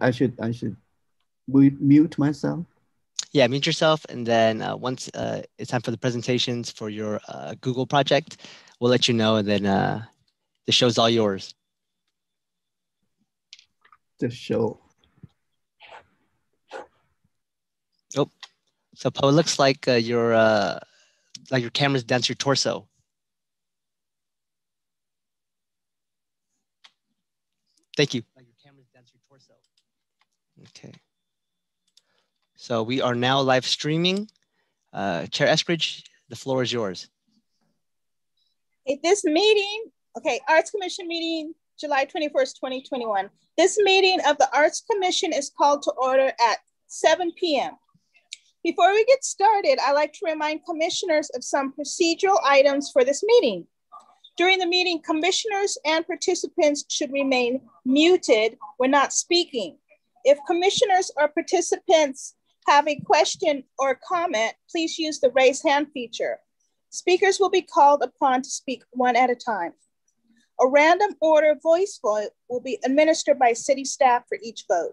I should I should mute myself. Yeah, mute yourself, and then uh, once uh, it's time for the presentations for your uh, Google project, we'll let you know, and then uh, the show's all yours. The show. Oh, so Poe, it looks like uh, your uh, like your camera's down to your torso. Thank you. Like your camera's down to your torso. Okay. So we are now live streaming. Uh, Chair Eskridge, the floor is yours. Okay, this meeting, okay, Arts Commission meeting, July 21st, 2021. This meeting of the Arts Commission is called to order at 7 p.m. Before we get started, I'd like to remind commissioners of some procedural items for this meeting. During the meeting, commissioners and participants should remain muted when not speaking. If commissioners or participants have a question or comment, please use the raise hand feature. Speakers will be called upon to speak one at a time. A random order voice vote will be administered by city staff for each vote.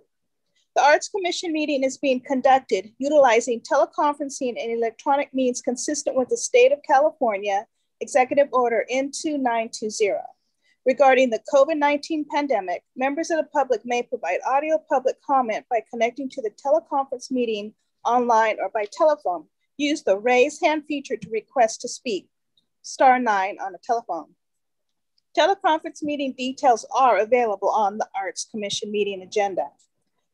The Arts Commission meeting is being conducted utilizing teleconferencing and electronic means consistent with the state of California Executive Order N2920. Regarding the COVID-19 pandemic, members of the public may provide audio public comment by connecting to the teleconference meeting online or by telephone. Use the raise hand feature to request to speak, star nine on a telephone. Teleconference meeting details are available on the Arts Commission meeting agenda.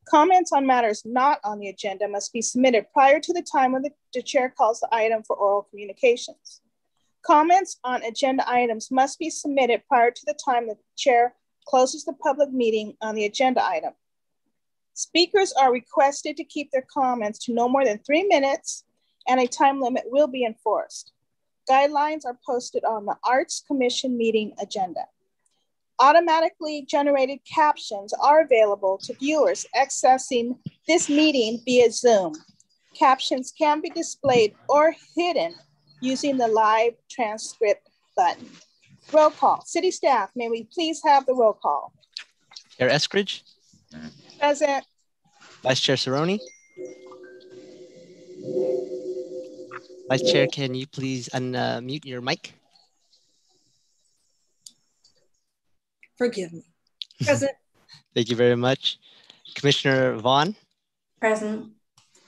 Comments on matters not on the agenda must be submitted prior to the time when the, the chair calls the item for oral communications. Comments on agenda items must be submitted prior to the time the chair closes the public meeting on the agenda item. Speakers are requested to keep their comments to no more than three minutes and a time limit will be enforced. Guidelines are posted on the Arts Commission meeting agenda. Automatically generated captions are available to viewers accessing this meeting via Zoom. Captions can be displayed or hidden using the live transcript button. Roll call. City staff, may we please have the roll call? Chair Eskridge. Present. Vice Chair Cerrone. Vice Chair, can you please unmute your mic? Forgive me. Present. Thank you very much. Commissioner Vaughn. Present.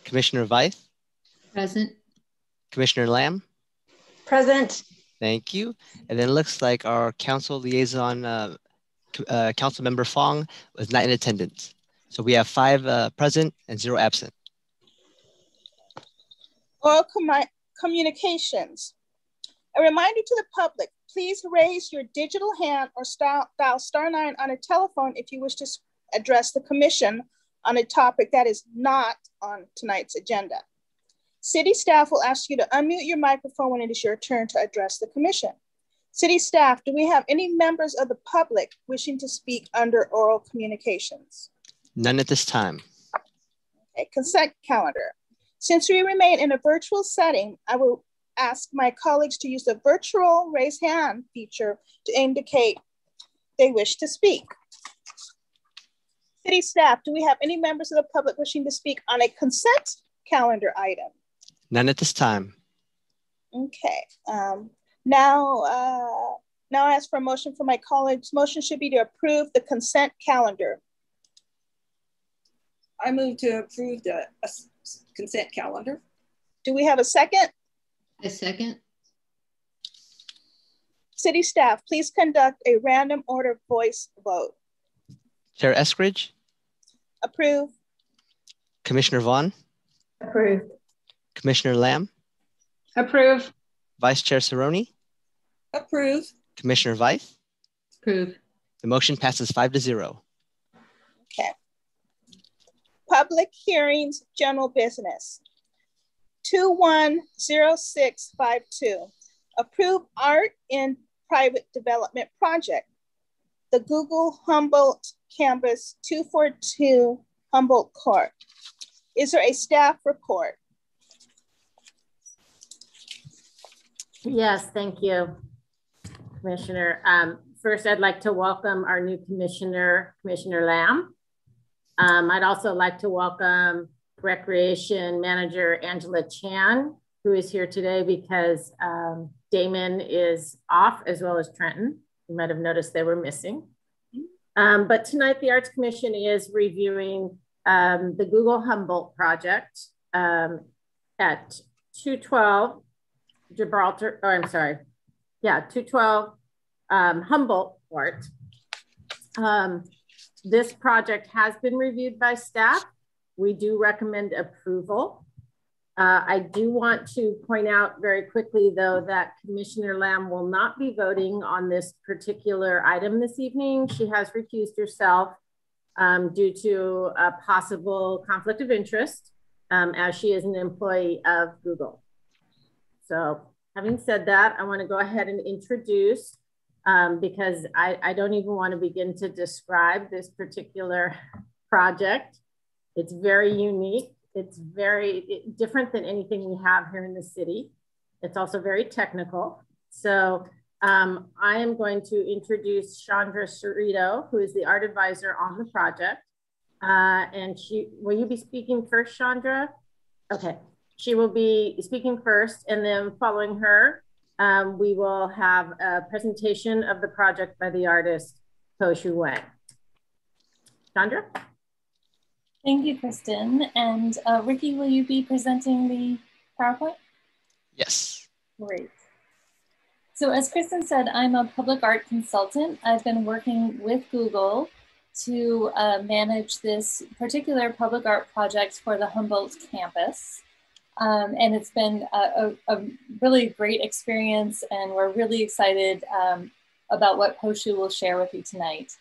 Commissioner Veith. Present. Commissioner Lamb. Present. Thank you. And then it looks like our council liaison, uh, uh, Council Member Fong was not in attendance. So we have five uh, present and zero absent. Oral com communications. A reminder to the public, please raise your digital hand or style, dial star nine on a telephone if you wish to address the commission on a topic that is not on tonight's agenda. City staff will ask you to unmute your microphone when it is your turn to address the commission. City staff, do we have any members of the public wishing to speak under oral communications? None at this time. Okay, consent calendar. Since we remain in a virtual setting, I will ask my colleagues to use the virtual raise hand feature to indicate they wish to speak. City staff, do we have any members of the public wishing to speak on a consent calendar item? None at this time. Okay. Um, now, uh, now I ask for a motion for my colleagues. Motion should be to approve the consent calendar. I move to approve the uh, consent calendar. Do we have a second? A second. City staff, please conduct a random order voice vote. Chair Eskridge? Approve. Commissioner Vaughn? Approved. Commissioner Lamb? Approve. Vice Chair Cerrone? Approve. Commissioner Veith? Approve. The motion passes five to zero. Okay. Public hearings, general business. 210652. Approve art in private development project. The Google Humboldt Campus 242 Humboldt Court. Is there a staff report? Yes, thank you, Commissioner. Um, first, I'd like to welcome our new commissioner, Commissioner Lamb. Um, I'd also like to welcome Recreation Manager Angela Chan, who is here today because um, Damon is off as well as Trenton. You might have noticed they were missing. Um, but tonight the Arts Commission is reviewing um, the Google Humboldt project um, at 212 Gibraltar, oh, I'm sorry. Yeah, 212 um, Humboldt Court. Um, this project has been reviewed by staff. We do recommend approval. Uh, I do want to point out very quickly, though, that Commissioner Lamb will not be voting on this particular item this evening. She has recused herself um, due to a possible conflict of interest um, as she is an employee of Google. So having said that, I want to go ahead and introduce um, because I, I don't even want to begin to describe this particular project. It's very unique. It's very different than anything we have here in the city. It's also very technical. So um, I am going to introduce Chandra Cerrito, who is the art advisor on the project. Uh, and she, will you be speaking first, Chandra? Okay, she will be speaking first and then following her, um, we will have a presentation of the project by the artist, Po Shu Wang. Chandra? Thank you, Kristen. And uh, Ricky, will you be presenting the PowerPoint? Yes. Great. So as Kristen said, I'm a public art consultant. I've been working with Google to uh, manage this particular public art project for the Humboldt campus. Um, and it's been a, a, a, really great experience and we're really excited um, about what Po Shu will share with you tonight.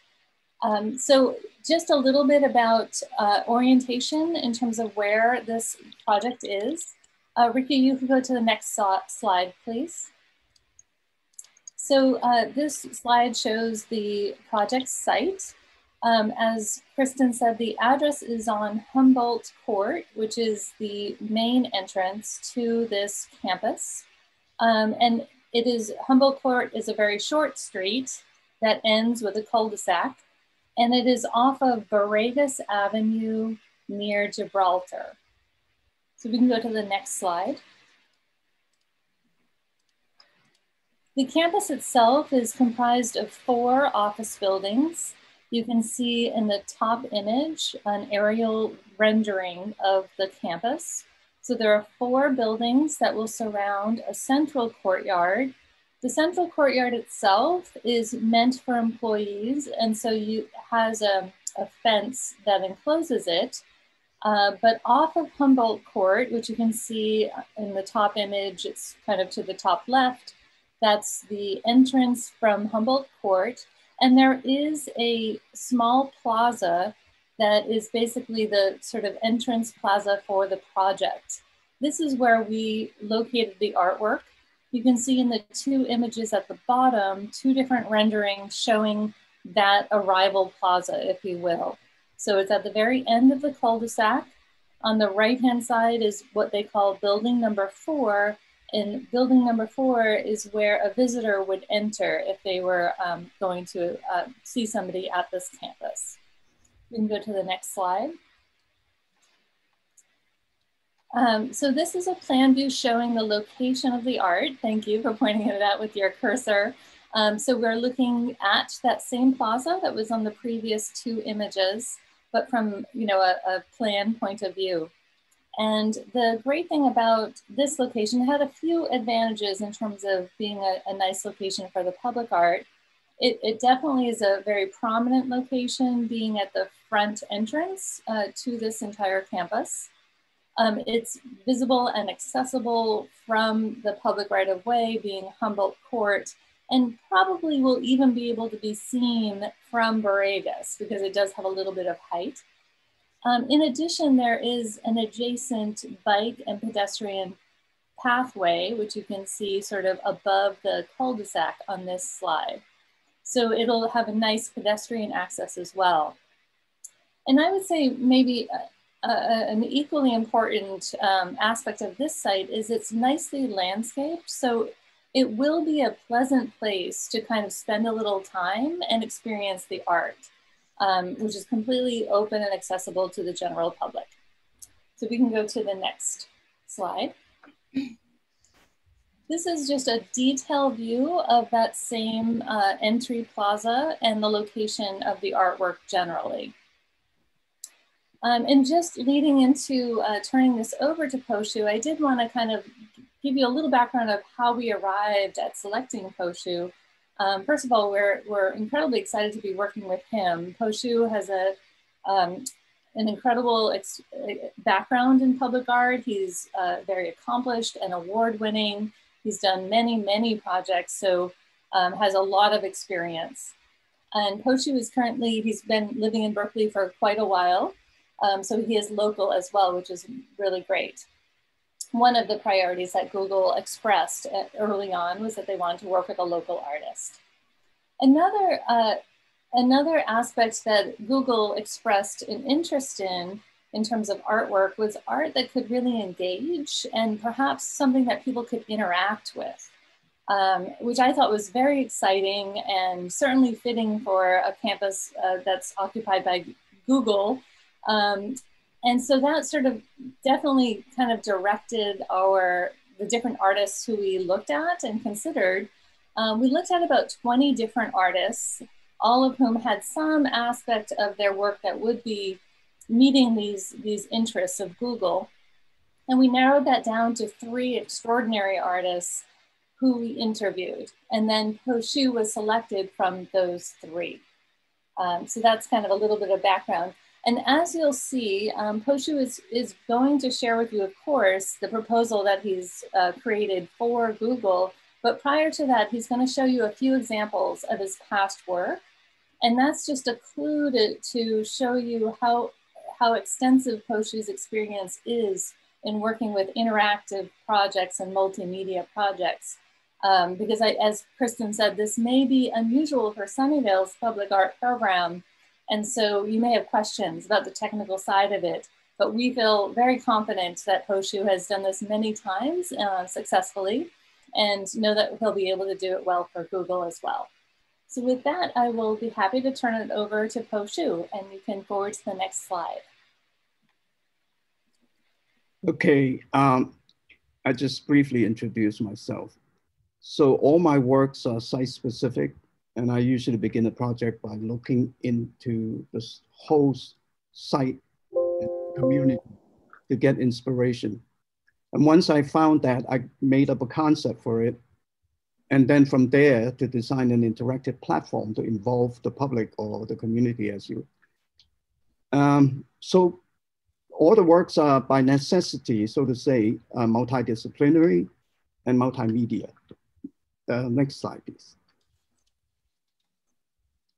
Um, so just a little bit about uh, orientation in terms of where this project is. Uh, Ricky, you can go to the next slide, please. So uh, this slide shows the project site. Um, as Kristen said, the address is on Humboldt Court, which is the main entrance to this campus. Um, and it is, Humboldt Court is a very short street that ends with a cul-de-sac and it is off of Borregas Avenue near Gibraltar. So we can go to the next slide. The campus itself is comprised of four office buildings. You can see in the top image an aerial rendering of the campus. So there are four buildings that will surround a central courtyard the central courtyard itself is meant for employees, and so you has a, a fence that encloses it. Uh, but off of Humboldt Court, which you can see in the top image, it's kind of to the top left, that's the entrance from Humboldt Court. And there is a small plaza that is basically the sort of entrance plaza for the project. This is where we located the artwork you can see in the two images at the bottom, two different renderings showing that arrival plaza, if you will. So it's at the very end of the cul-de-sac. On the right-hand side is what they call building number four. And building number four is where a visitor would enter if they were um, going to uh, see somebody at this campus. We can go to the next slide. Um, so this is a plan view showing the location of the art. Thank you for pointing it out with your cursor. Um, so we're looking at that same plaza that was on the previous two images, but from you know a, a plan point of view. And the great thing about this location had a few advantages in terms of being a, a nice location for the public art. It, it, definitely is a very prominent location being at the front entrance uh, to this entire campus. Um, it's visible and accessible from the public right of way being Humboldt Court and probably will even be able to be seen from Borregas because it does have a little bit of height. Um, in addition, there is an adjacent bike and pedestrian pathway, which you can see sort of above the cul-de-sac on this slide. So it'll have a nice pedestrian access as well. And I would say maybe uh, an equally important um, aspect of this site is it's nicely landscaped. So it will be a pleasant place to kind of spend a little time and experience the art. Um, which is completely open and accessible to the general public. So we can go to the next slide. This is just a detailed view of that same uh, entry plaza and the location of the artwork generally. Um, and just leading into uh, turning this over to Poshu, I did want to kind of give you a little background of how we arrived at selecting Poshu. Um, first of all, we're, we're incredibly excited to be working with him. Poshu has a, um, an incredible background in public art. He's uh, very accomplished and award winning. He's done many, many projects, so um, has a lot of experience. And Poshu is currently, he's been living in Berkeley for quite a while. Um, so he is local as well, which is really great. One of the priorities that Google expressed uh, early on was that they wanted to work with a local artist. Another, uh, another aspect that Google expressed an interest in in terms of artwork was art that could really engage and perhaps something that people could interact with, um, which I thought was very exciting and certainly fitting for a campus uh, that's occupied by Google um, and so that sort of definitely kind of directed our the different artists who we looked at and considered. Um, we looked at about 20 different artists, all of whom had some aspect of their work that would be meeting these, these interests of Google. And we narrowed that down to three extraordinary artists who we interviewed. And then Poshu was selected from those three. Um, so that's kind of a little bit of background. And as you'll see, um, Poshu is, is going to share with you, of course, the proposal that he's uh, created for Google. But prior to that, he's going to show you a few examples of his past work. And that's just a clue to, to show you how, how extensive Poshu's experience is in working with interactive projects and multimedia projects. Um, because I, as Kristen said, this may be unusual for Sunnyvale's public art program, and so you may have questions about the technical side of it, but we feel very confident that Poshu has done this many times uh, successfully and know that he'll be able to do it well for Google as well. So with that, I will be happy to turn it over to Poshu and you can forward to the next slide. Okay, um, I just briefly introduce myself. So all my works are site specific and I usually begin a project by looking into the whole site and community to get inspiration. And once I found that, I made up a concept for it. And then from there to design an interactive platform to involve the public or the community as you. Um, so all the works are by necessity, so to say, uh, multidisciplinary and multimedia. Uh, next slide, please.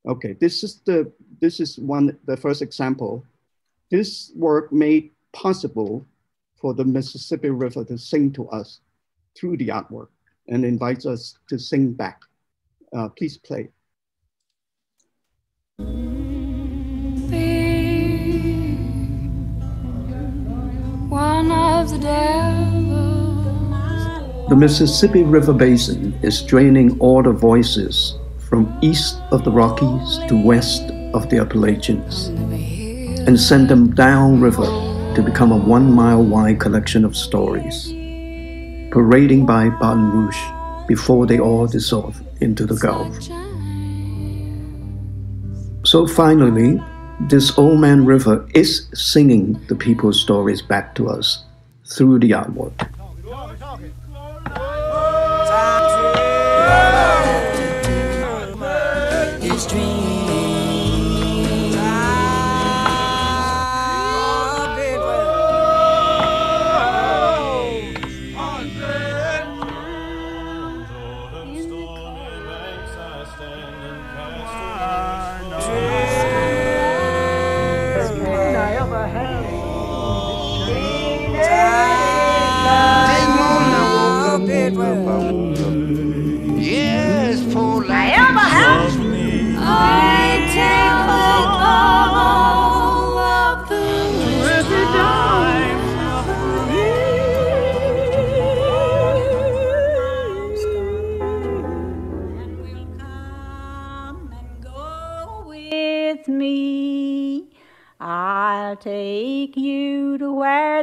Okay, this is the this is one the first example. This work made possible for the Mississippi River to sing to us through the artwork and invites us to sing back. Uh, please play. One of the The Mississippi River Basin is draining all the voices from east of the Rockies to west of the Appalachians and send them downriver to become a one mile wide collection of stories, parading by Baton Rouge before they all dissolve into the Gulf. So finally, this old man river is singing the people's stories back to us through the artwork.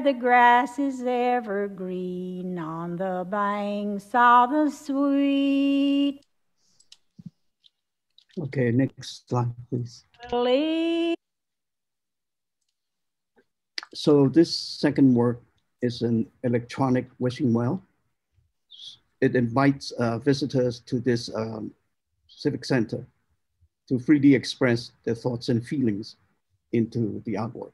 The grass is evergreen on the banks of the sweet. Okay, next slide, please. So this second work is an electronic wishing well. It invites uh, visitors to this um, civic center to freely express their thoughts and feelings into the artwork.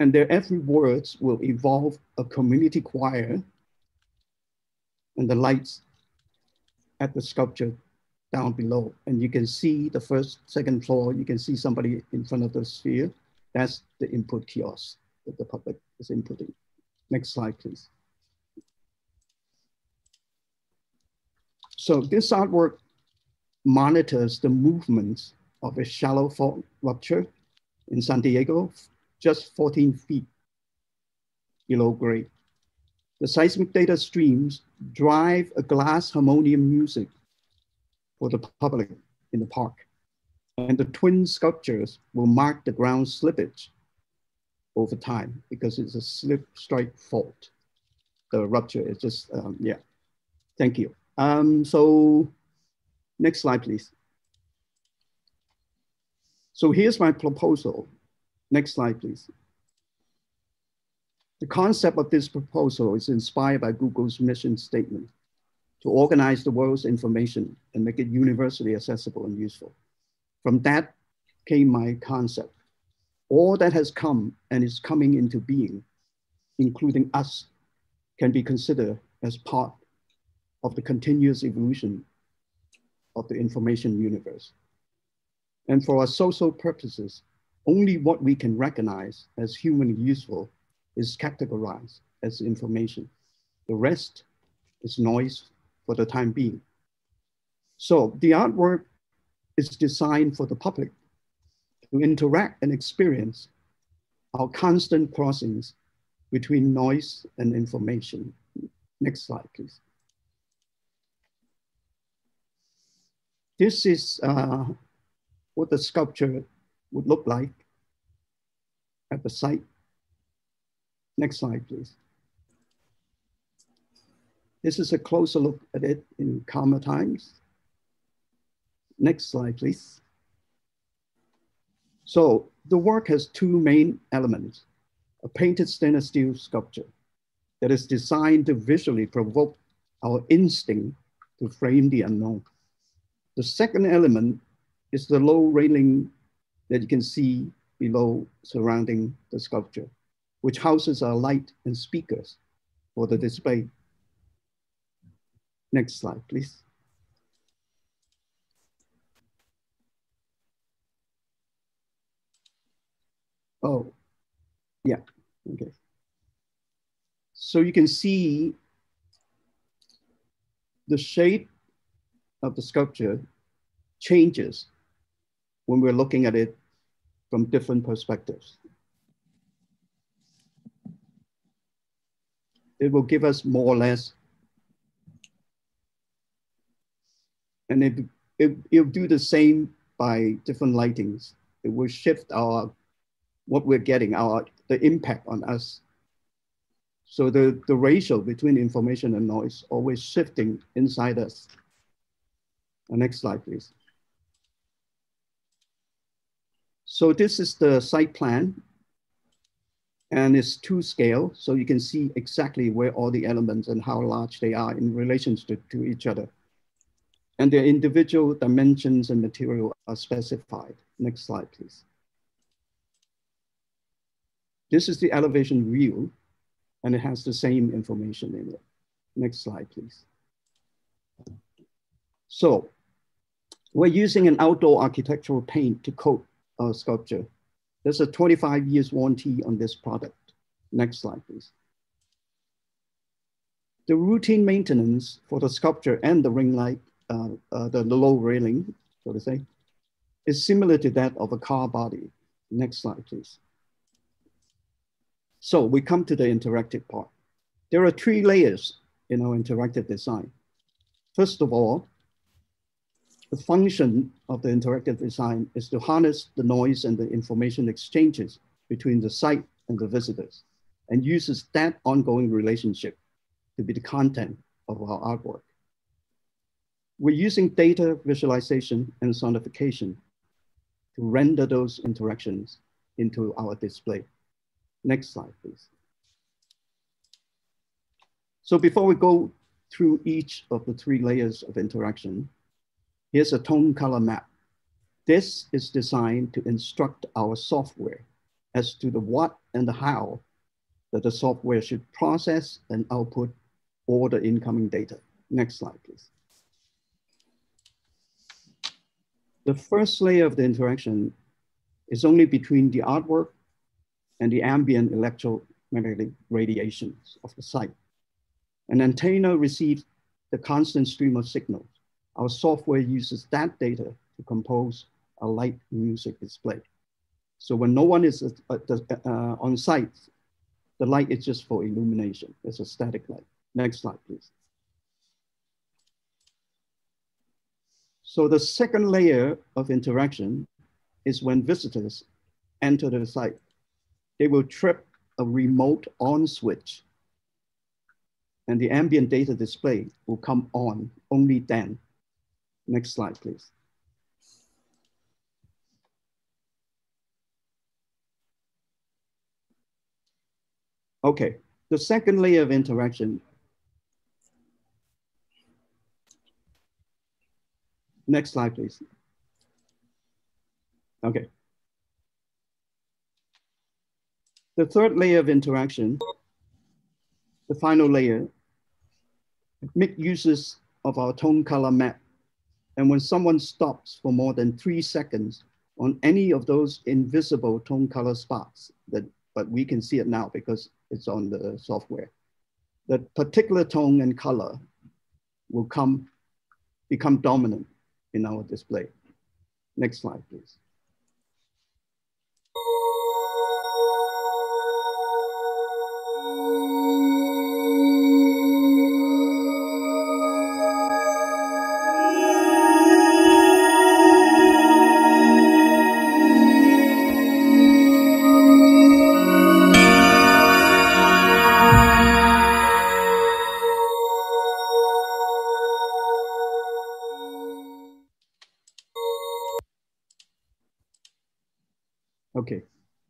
And their every words will evolve a community choir and the lights at the sculpture down below. And you can see the first, second floor, you can see somebody in front of the sphere. That's the input kiosk that the public is inputting. Next slide, please. So this artwork monitors the movements of a shallow fault rupture in San Diego, just 14 feet below grade. The seismic data streams drive a glass harmonium music for the public in the park. And the twin sculptures will mark the ground slippage over time because it's a slip strike fault. The rupture is just, um, yeah. Thank you. Um, so next slide, please. So here's my proposal. Next slide, please. The concept of this proposal is inspired by Google's mission statement to organize the world's information and make it universally accessible and useful. From that came my concept. All that has come and is coming into being, including us, can be considered as part of the continuous evolution of the information universe. And for our social purposes, only what we can recognize as humanly useful is categorized as information. The rest is noise for the time being. So the artwork is designed for the public to interact and experience our constant crossings between noise and information. Next slide, please. This is uh, what the sculpture would look like at the site. Next slide, please. This is a closer look at it in calmer times. Next slide, please. So the work has two main elements, a painted stainless steel sculpture that is designed to visually provoke our instinct to frame the unknown. The second element is the low railing that you can see below surrounding the sculpture, which houses our light and speakers for the display. Next slide, please. Oh, yeah, okay. So you can see the shape of the sculpture changes when we're looking at it from different perspectives. It will give us more or less, and it, it, it'll do the same by different lightings. It will shift our, what we're getting, our, the impact on us. So the, the ratio between information and noise always shifting inside us. The next slide, please. So this is the site plan and it's to scale. So you can see exactly where all the elements and how large they are in relation to, to each other. And their individual dimensions and material are specified. Next slide, please. This is the elevation view and it has the same information in it. Next slide, please. So we're using an outdoor architectural paint to coat our sculpture. There's a 25 years warranty on this product. Next slide, please. The routine maintenance for the sculpture and the ring light, uh, uh, the, the low railing, so to say, is similar to that of a car body. Next slide, please. So we come to the interactive part. There are three layers in our interactive design. First of all, the function of the interactive design is to harness the noise and the information exchanges between the site and the visitors and uses that ongoing relationship to be the content of our artwork. We're using data visualization and sonification to render those interactions into our display. Next slide, please. So before we go through each of the three layers of interaction, here's a tone color map. This is designed to instruct our software as to the what and the how that the software should process and output all the incoming data. Next slide, please. The first layer of the interaction is only between the artwork and the ambient electromagnetic radiations of the site. An antenna receives the constant stream of signals. Our software uses that data to compose a light music display. So when no one is uh, uh, on site, the light is just for illumination. It's a static light. Next slide, please. So the second layer of interaction is when visitors enter the site. They will trip a remote on switch and the ambient data display will come on only then. Next slide, please. Okay, the second layer of interaction Next slide, please. Okay. The third layer of interaction, the final layer, make uses of our tone color map. And when someone stops for more than three seconds on any of those invisible tone color spots, that, but we can see it now because it's on the software, that particular tone and color will come, become dominant in our display. Next slide, please.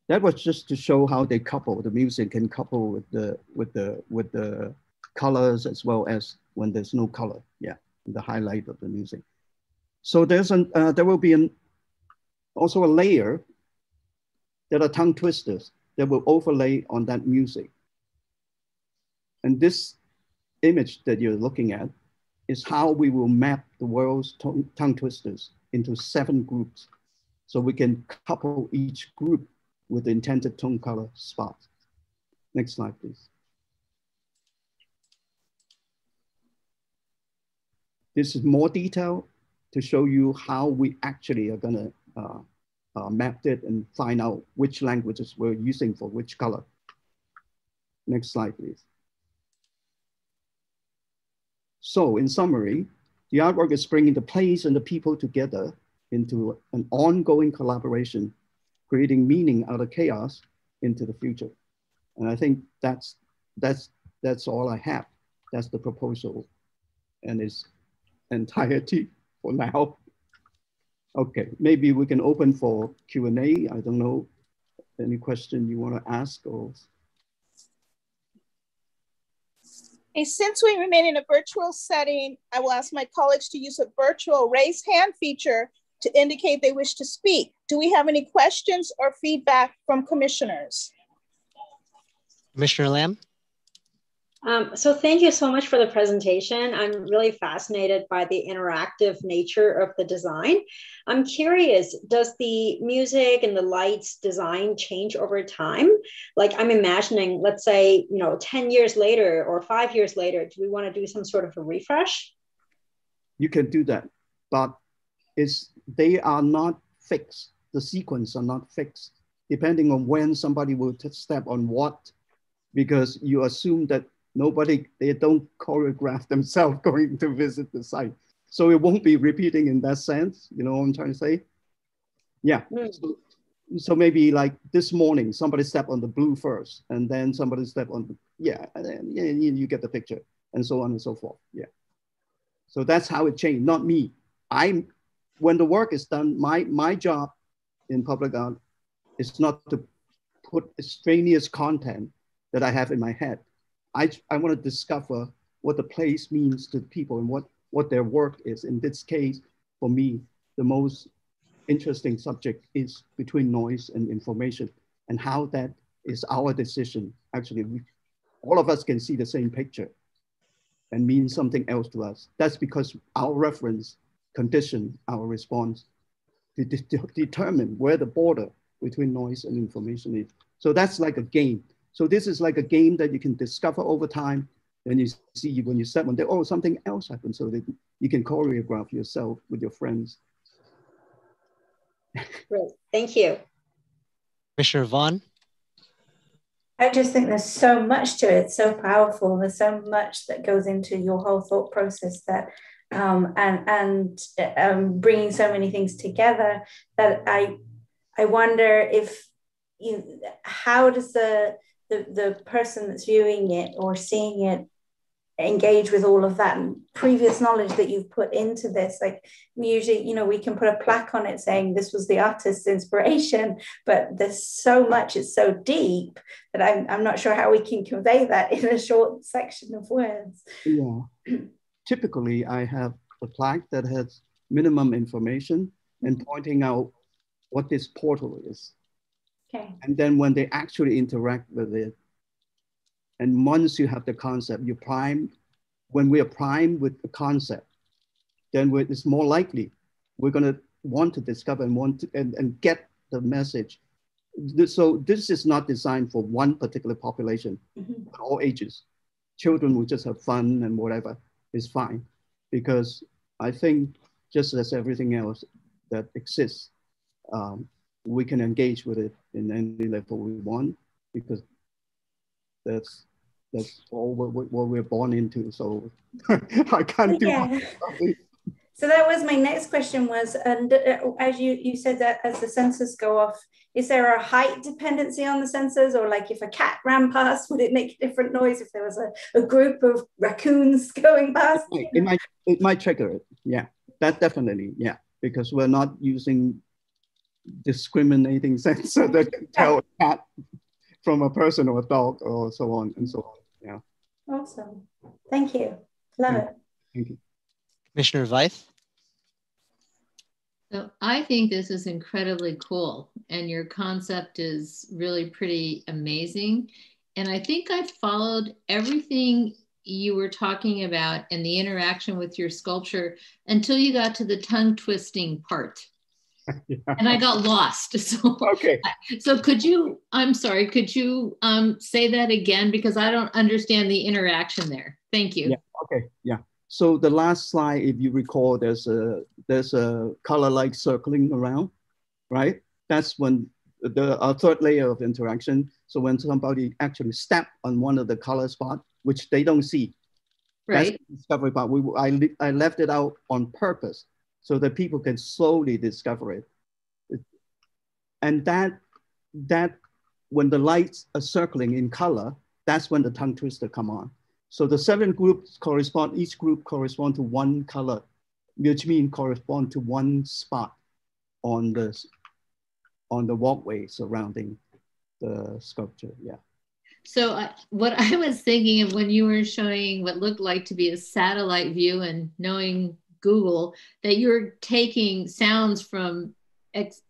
That was just to show how they couple the music can couple with the with the with the colors as well as when there's no color. Yeah, the highlight of the music. So there's an uh, there will be an also a layer that are tongue twisters that will overlay on that music. And this image that you're looking at is how we will map the world's tongue twisters into seven groups so we can couple each group with the intended tone color spot. Next slide, please. This is more detail to show you how we actually are gonna uh, uh, map it and find out which languages we're using for which color. Next slide, please. So in summary, the artwork is bringing the place and the people together into an ongoing collaboration, creating meaning out of chaos into the future. And I think that's, that's, that's all I have. That's the proposal and its entirety for now. Okay, maybe we can open for Q&A. I don't know, any question you want to ask or And since we remain in a virtual setting, I will ask my colleagues to use a virtual raise hand feature to indicate they wish to speak. Do we have any questions or feedback from commissioners? Commissioner Lamb? Um, so thank you so much for the presentation. I'm really fascinated by the interactive nature of the design. I'm curious, does the music and the lights design change over time? Like I'm imagining, let's say, you know, 10 years later or five years later, do we want to do some sort of a refresh? You can do that, but it's they are not fixed. The sequence are not fixed, depending on when somebody will step on what, because you assume that nobody, they don't choreograph themselves going to visit the site. so it won't be repeating in that sense. You know what I'm trying to say? Yeah. Mm. So, so, maybe like this morning, somebody stepped on the blue first, and then somebody stepped on the, yeah, and then yeah, you get the picture, and so on and so forth. Yeah. So that's how it changed, not me. I'm, when the work is done, my, my job in public art is not to put extraneous content that I have in my head. I, I want to discover what the place means to people and what, what their work is. In this case, for me, the most interesting subject is between noise and information and how that is our decision. Actually, we, all of us can see the same picture and mean something else to us. That's because our reference condition our response to, de to determine where the border between noise and information is. So that's like a game. So this is like a game that you can discover over time. Then you see when you set one day, oh, something else happened. So that you can choreograph yourself with your friends. Great, thank you. Commissioner Vaughn. I just think there's so much to it, so powerful. There's so much that goes into your whole thought process that, um, and and um, bringing so many things together that I, I wonder if, you, how does the the the person that's viewing it or seeing it engage with all of that previous knowledge that you've put into this? Like we usually you know we can put a plaque on it saying this was the artist's inspiration but there's so much it's so deep that i'm, I'm not sure how we can convey that in a short section of words. Yeah typically i have a plaque that has minimum information and pointing out what this portal is okay and then when they actually interact with it and once you have the concept, you prime, when we are primed with the concept, then it's more likely we're going to want to discover and want to, and, and get the message. So this is not designed for one particular population, mm-hmm. all ages. Children will just have fun and whatever is fine, because I think just as everything else that exists, um, we can engage with it in any level we want, because that's that's all what, what we're born into. So I can't do. Yeah. So that was my next question was, and uh, as you, you said that as the sensors go off, is there a height dependency on the sensors or like if a cat ran past, would it make a different noise if there was a, a group of raccoons going past? It might, it might, it might trigger it. Yeah, that definitely. Yeah, because we're not using discriminating sensor that can tell a cat from a person or a dog or so on and so on. Yeah. Awesome. Thank you. Love yeah. it. Thank you. Commissioner Veith? So I think this is incredibly cool and your concept is really pretty amazing. And I think I followed everything you were talking about and the interaction with your sculpture until you got to the tongue twisting part. yeah. And I got lost. So okay. So could you? I'm sorry. Could you um, say that again because I don't understand the interaction there. Thank you. Yeah. Okay. Yeah. So the last slide, if you recall, there's a there's a color light circling around, right? That's when the third layer of interaction. So when somebody actually step on one of the color spot, which they don't see, right? That's discovery part. We I I left it out on purpose so that people can slowly discover it. And that, that when the lights are circling in color, that's when the tongue twister come on. So the seven groups correspond, each group correspond to one color, which means correspond to one spot on the, on the walkway surrounding the sculpture, yeah. So what I was thinking of when you were showing what looked like to be a satellite view and knowing Google that you're taking sounds from ex,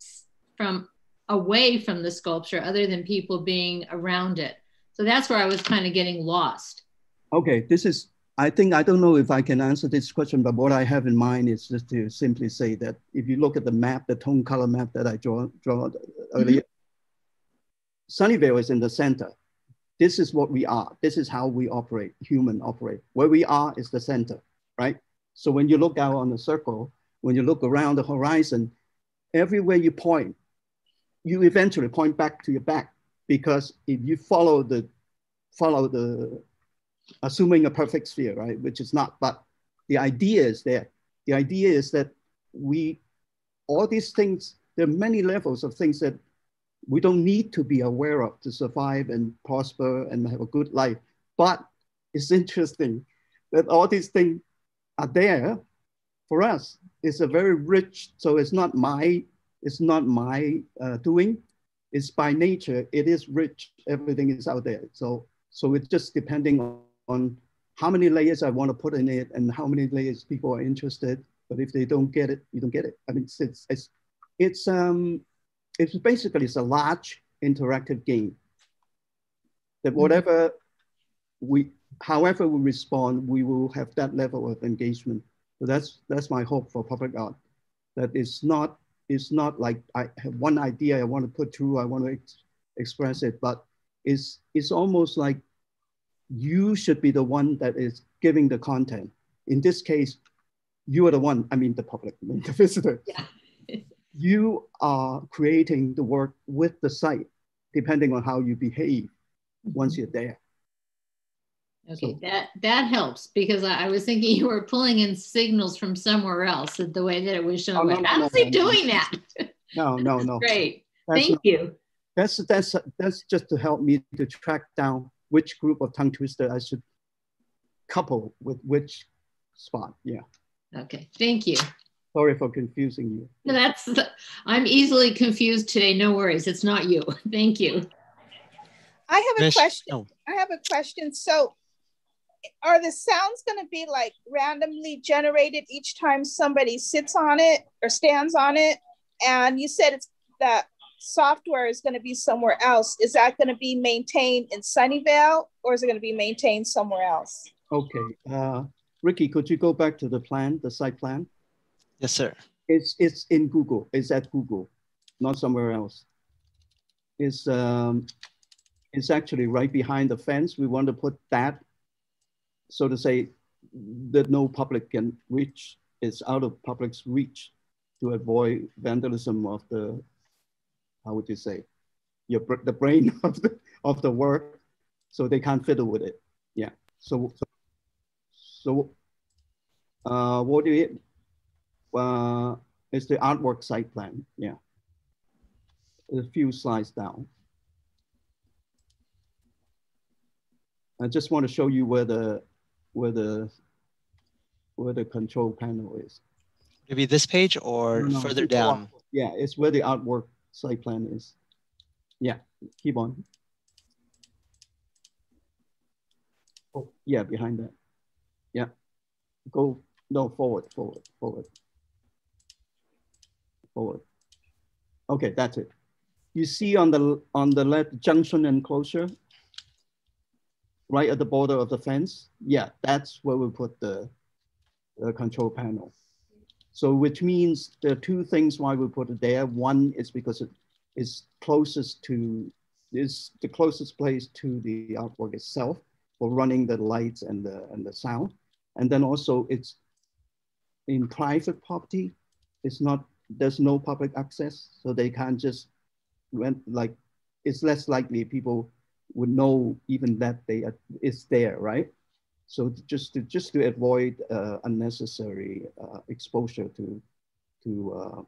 from away from the sculpture other than people being around it. So that's where I was kind of getting lost. Okay, this is I think I don't know if I can answer this question, but what I have in mind is just to simply say that if you look at the map, the tone color map that I draw, draw earlier, mm-hmm. Sunnyvale is in the center. This is what we are. This is how we operate, human operate. Where we are is the center, right? So when you look out on the circle, when you look around the horizon, everywhere you point, you eventually point back to your back because if you follow the, follow the, assuming a perfect sphere, right, which is not, but the idea is there. the idea is that we, all these things, there are many levels of things that we don't need to be aware of to survive and prosper and have a good life. But it's interesting that all these things are there for us. It's a very rich, so it's not my, it's not my uh, doing. It's by nature, it is rich. Everything is out there. So, so it's just depending on, on how many layers I want to put in it and how many layers people are interested. But if they don't get it, you don't get it. I mean, it's, it's, it's, it's um, it's basically it's a large interactive game that mm-hmm. whatever we however we respond we will have that level of engagement so that's that's my hope for public art that it's not it's not like i have one idea i want to put through i want to ex express it but it's it's almost like you should be the one that is giving the content in this case you are the one i mean the public I mean the visitor yeah you are creating the work with the site, depending on how you behave once you're there. Okay, so, that that helps because I, I, was thinking you were pulling in signals from somewhere else. The way that it was shown, oh, no, no, how's no, he doing that? No, no, no. Great, that's thank not, you. That's that's that's just to help me to track down which group of tongue twister I should couple with which spot. Yeah. Okay, thank you. Sorry for confusing you. That's, I'm easily confused today. No worries. It's not you. Thank you. I have a question. Oh. I have a question. So are the sounds going to be like randomly generated each time somebody sits on it or stands on it? And you said it's that software is going to be somewhere else. Is that going to be maintained in Sunnyvale or is it going to be maintained somewhere else? Okay. Uh, Ricky, could you go back to the plan, the site plan? Yes, sir. It's it's in Google. It's at Google, not somewhere else. It's um, it's actually right behind the fence. We want to put that, so to say, that no public can reach. It's out of public's reach to avoid vandalism of the, how would you say, your the brain of the of the work, so they can't fiddle with it. Yeah. So so, so uh, what do you uh, it's the artwork site plan. Yeah. A few slides down. I just want to show you where the where the where the control panel is. Maybe this page or no, further down. Yeah, it's where the artwork site plan is. Yeah, keep on. Oh, yeah, behind that. Yeah, go no forward, forward, forward forward. Okay, that's it. You see on the on the left junction enclosure, right at the border of the fence. Yeah, that's where we put the, the control panel. So which means there are two things why we put it there. One is because it is closest to is the closest place to the artwork itself for running the lights and the and the sound. And then also it's in private property. It's not there's no public access, so they can't just rent. Like it's less likely people would know even that they are, it's there, right? So just to just to avoid uh, unnecessary uh, exposure to to uh,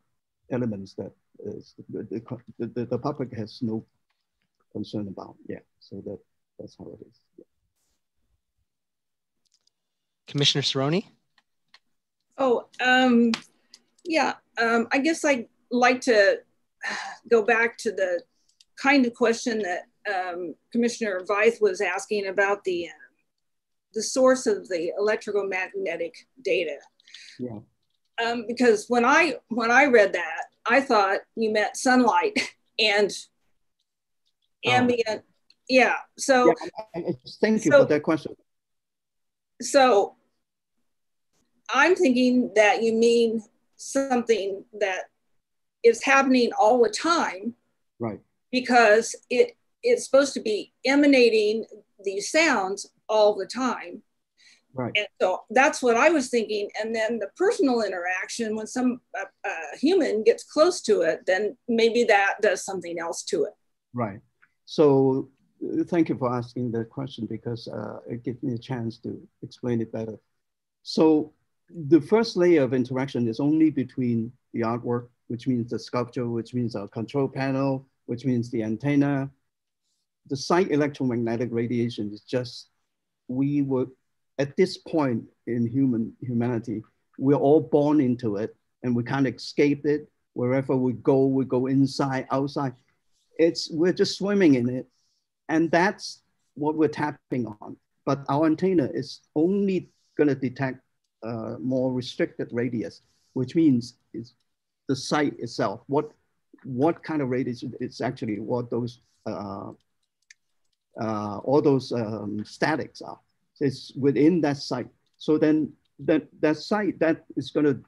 elements that is, the, the, the, the, public has no concern about. Yeah, so that that's how it is. Yeah. Commissioner Cerrone. Oh, um, yeah, um, I guess I'd like to go back to the kind of question that um, Commissioner Veith was asking about the uh, the source of the electromagnetic data. Yeah. Um, because when I when I read that, I thought you meant sunlight and oh. ambient. Yeah. So yeah, thank you so, for that question. So I'm thinking that you mean something that is happening all the time. Right. Because it it's supposed to be emanating these sounds all the time. Right. And so that's what I was thinking. And then the personal interaction, when some uh, uh, human gets close to it, then maybe that does something else to it. Right. So uh, thank you for asking that question because uh, it gives me a chance to explain it better. So the first layer of interaction is only between the artwork, which means the sculpture, which means our control panel, which means the antenna. The site electromagnetic radiation is just, we were, at this point in human humanity, we're all born into it and we can't escape it. Wherever we go, we go inside, outside. It's, we're just swimming in it. And that's what we're tapping on. But our antenna is only gonna detect uh, more restricted radius, which means it's the site itself. What what kind of radius it's actually what those uh, uh, all those um, statics are. It's within that site. So then that that site that is going to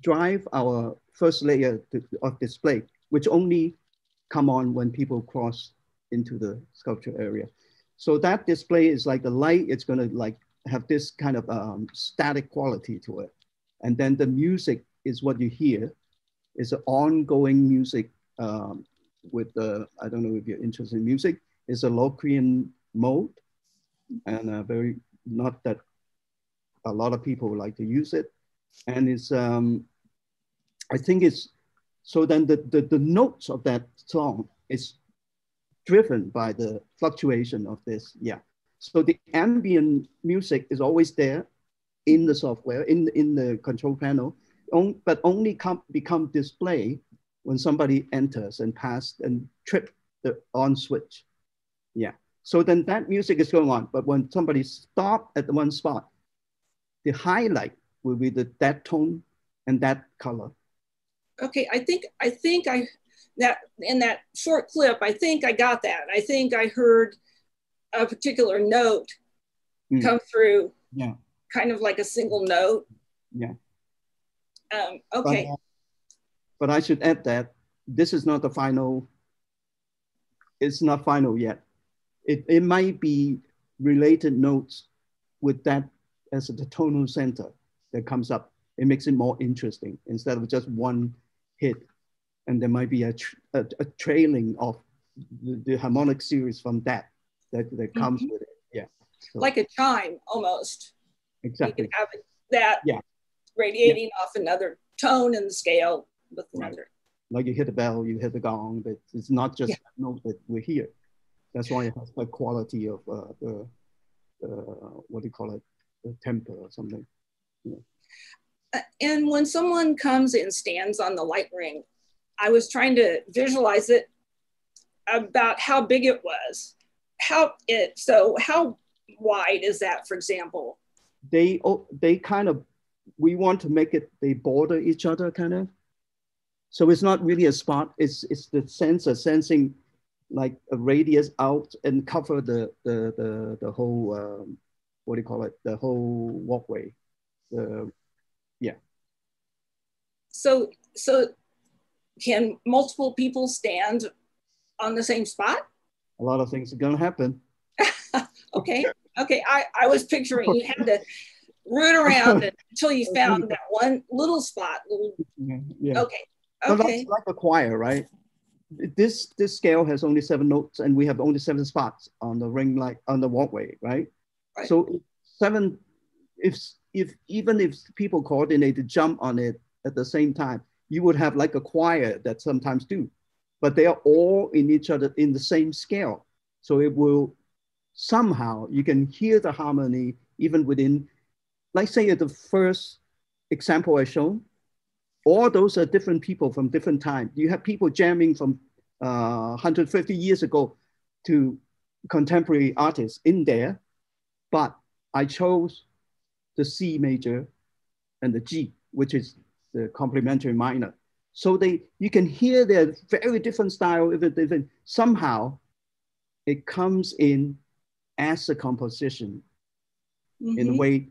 drive our first layer to, of display, which only come on when people cross into the sculpture area. So that display is like the light. It's going to like have this kind of um, static quality to it. And then the music is what you hear. It's an ongoing music um, with the, I don't know if you're interested in music, it's a Locrian mode and a very, not that a lot of people like to use it. And it's, um, I think it's, so then the, the, the notes of that song is driven by the fluctuation of this, yeah. So the ambient music is always there in the software, in, in the control panel, on, but only come, become display when somebody enters and pass and trip the on switch. Yeah. So then that music is going on, but when somebody stop at one spot, the highlight will be the that tone and that color. Okay, I think I think I that in that short clip, I think I got that. I think I heard a particular note mm. come through. Yeah. Kind of like a single note. Yeah. Um, okay. But, uh, but I should add that this is not the final. It's not final yet. It, it might be related notes with that as the tonal center that comes up. It makes it more interesting instead of just one hit. And there might be a, tra a, a, trailing of the, the harmonic series from that that, that comes mm-hmm. with it. Yeah. So. Like a chime almost. Exactly. You can have that yeah. radiating yeah. off another tone in the scale with right. another. Like you hit a bell, you hit the gong, but it's not just yeah. a note that we hear. That's why it has the quality of uh, the, the, what do you call it, the temper or something. Uh, and when someone comes and stands on the light ring, I was trying to visualize it about how big it was. How it so how wide is that for example? They oh, they kind of we want to make it they border each other kind of. So it's not really a spot it's it's the sensor sensing like a radius out and cover the the the, the whole um, what do you call it the whole walkway the yeah so so can multiple people stand on the same spot a lot of things are going to happen. okay. Okay. I, I was picturing you had to root around until you found that one little spot. Little... Yeah. Okay. Okay. like a choir, right? This this scale has only seven notes, and we have only seven spots on the ring light on the walkway, right? right. So seven. If if even if people coordinate to jump on it at the same time, you would have like a choir that sometimes do but they are all in each other in the same scale. So it will somehow, you can hear the harmony even within, like say the first example I shown, all those are different people from different time. You have people jamming from uh, 150 years ago to contemporary artists in there, but I chose the C major and the G, which is the complementary minor. So they, you can hear their very different style. If it, somehow it comes in as a composition mm-hmm. in a mm-hmm. way,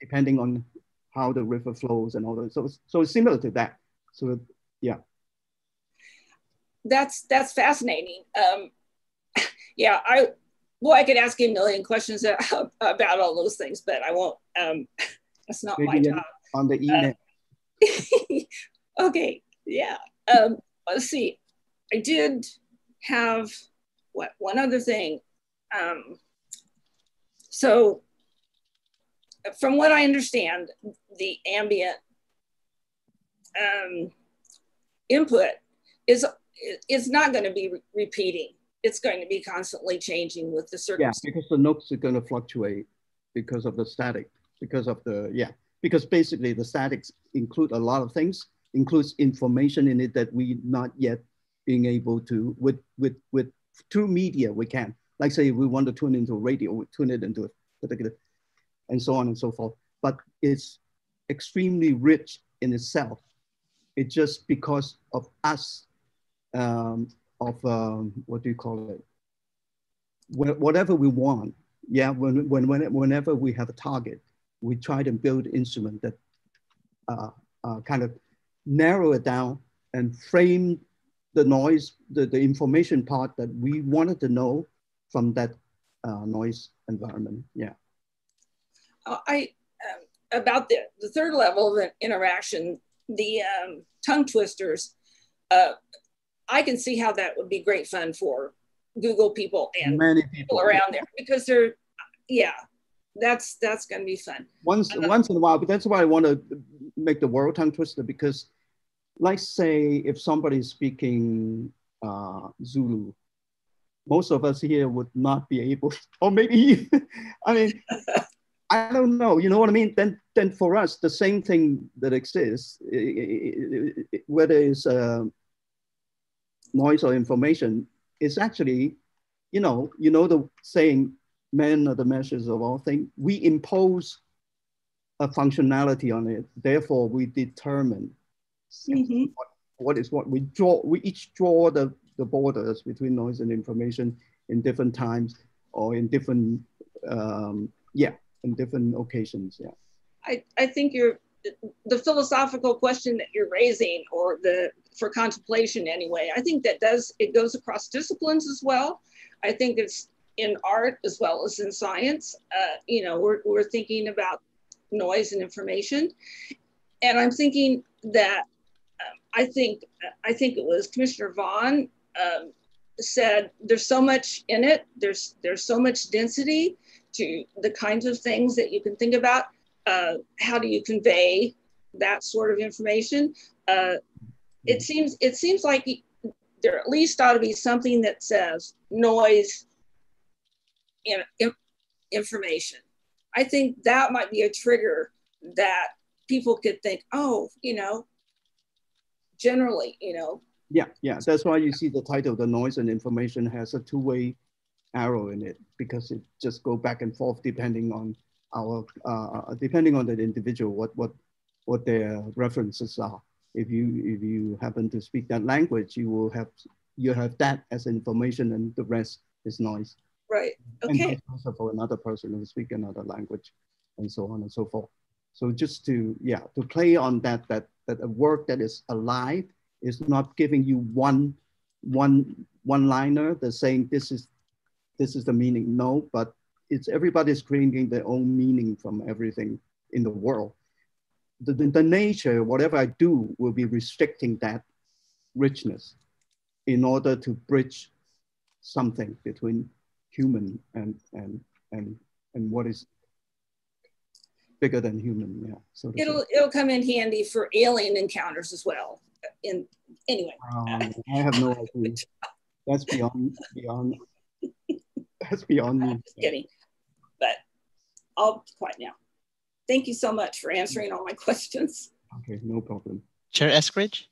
depending on how the river flows and all that. So, so it's similar to that. So yeah. That's that's fascinating. Um, yeah, I well, I could ask you a million questions about all those things, but I won't. Um, that's not Maybe my job. On the email. Uh, okay, yeah. Um, let's see. I did have what one other thing. Um, so from what I understand, the ambient um, input is is not going to be re repeating. It's going to be constantly changing with the circumstances. Yeah, because the notes are going to fluctuate because of the static, because of the yeah, because basically the statics include a lot of things, includes information in it that we not yet being able to with with with through media we can. Like say we want to tune into radio, we tune it into a particular, and so on and so forth. But it's extremely rich in itself. It's just because of us, um, of um, what do you call it? Whatever we want, yeah. When, when, when whenever we have a target, we try to build instrument that uh, uh, kind of narrow it down and frame the noise, the, the information part that we wanted to know from that uh, noise environment. Yeah. Uh, I um, about the, the third level of interaction, the um, tongue twisters. Uh, I can see how that would be great fun for Google people and Many people. people around there because they're, yeah, that's that's going to be fun. Once uh, once in a while, but that's why I want to make the world tongue twister because, like, say if somebody is speaking uh, Zulu, most of us here would not be able, or maybe, I mean, I don't know. You know what I mean? Then then for us, the same thing that exists, whether it's uh, noise or information, is actually, you know, you know the saying men are the measures of all things. We impose a functionality on it. Therefore, we determine mm-hmm. what, what is what. We draw. We each draw the, the borders between noise and information in different times or in different, um, yeah, in different occasions. Yeah. I, I think you're the philosophical question that you're raising or the for contemplation anyway i think that does it goes across disciplines as well i think it's in art as well as in science. Uh, you know, we're, we're thinking about noise and information. And I'm thinking that um, I think I think it was Commissioner Vaughn um, said there's so much in it. There's there's so much density to the kinds of things that you can think about. Uh, how do you convey that sort of information? Uh, it seems it seems like there at least ought to be something that says noise in, in, information. I think that might be a trigger that people could think, oh, you know, generally, you know. Yeah, yeah. That's why you see the title, The Noise and Information has a two-way arrow in it because it just go back and forth depending on our, uh, depending on the individual, what, what, what their references are. If you, if you happen to speak that language, you will have, you have that as information and the rest is noise. Right. Okay. And also for another person who speak another language, and so on and so forth. So just to yeah to play on that that that a work that is alive is not giving you one one one liner that's saying this is this is the meaning. No, but it's everybody's creating their own meaning from everything in the world. The, the, the nature, whatever I do, will be restricting that richness in order to bridge something between human and and and and what is bigger than human yeah so it'll it'll come in handy for alien encounters as well in anyway um, i have no idea that's beyond beyond that's beyond me. I'm just kidding. But i'll be quiet now. Thank you so much for answering all my questions. Okay no problem. Chair eskridge?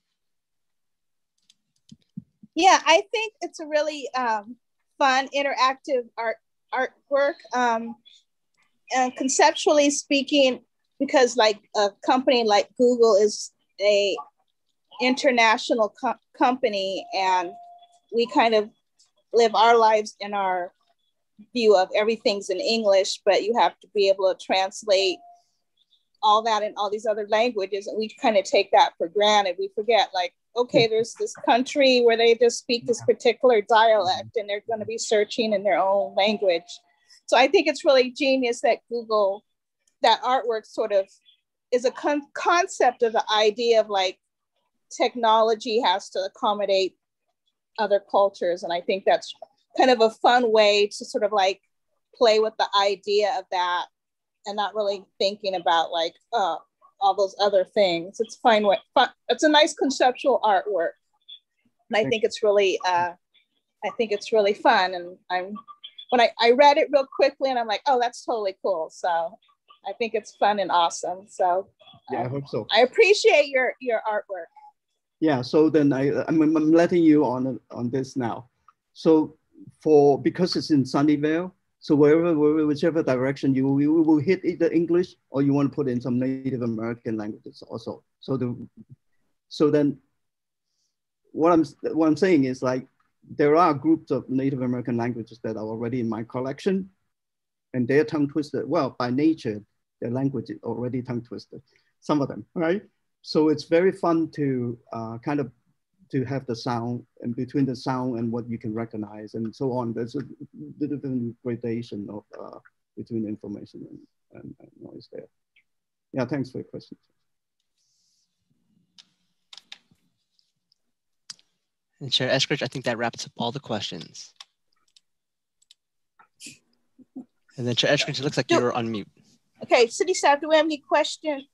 Yeah i think it's a really um, fun interactive art artwork. Um, and conceptually speaking, because like a company like Google is a international co company and we kind of live our lives in our view of everything's in English, but you have to be able to translate all that in all these other languages. And we kind of take that for granted. We forget like okay, there's this country where they just speak this particular mm-hmm. dialect and they're going to be searching in their own language. So I think it's really genius that Google, that artwork sort of is a con- concept of the idea of like technology has to accommodate other cultures. And I think that's kind of a fun way to sort of like play with the idea of that and not really thinking about like uh, all those other things. It's fine. Fun. It's a nice conceptual artwork. And I think it's really, uh, I think it's really fun. And I'm, when I, I read it real quickly and I'm like, oh, that's totally cool. So I think it's fun and awesome. So yeah, I hope so. I appreciate your, your artwork. Yeah. So then I, I'm, I'm letting you on, on this now. So for, because it's in Sunnyvale, so wherever, whichever direction you, you will hit either English or you want to put in some Native American languages also. So the, so then what I'm, what I'm saying is like, there are groups of Native American languages that are already in my collection and they're tongue twisted. Well, by nature, their language is already tongue twisted, some of them, right? So it's very fun to uh, kind of to have the sound and between the sound and what you can recognize and so on. There's a different gradation of uh, between information and, and, and, noise there. Yeah, thanks for your question. And Chair Eskridge, I think that wraps up all the questions. And then Chair Eskridge, it looks like you're on mute. Okay, city staff, do we have any questions?